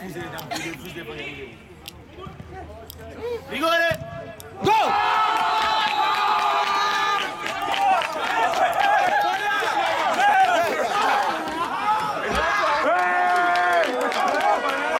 Fuse dan fuse fuse fuse fuse